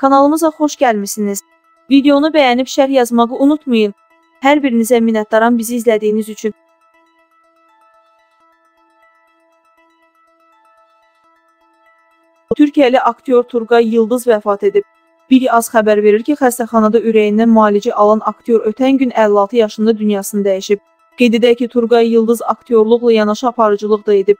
Kanalımıza xoş gəlmisiniz. Videonu bəyənib şərh yazmağı unutmayın. Hər birinizə minnətdaram bizi izlədiyiniz üçün. Türkiyəli aktyor Turqay Yıldız vəfat edib. Biri az xəbər verir ki, xəstəxanada ürəyindən müalicə alan aktyor ötən gün 56 yaşında dünyasını dəyişib. Qeyd edək ki, Turqay Yıldız aktyorluqla yanaşı aparıcılıq da edib.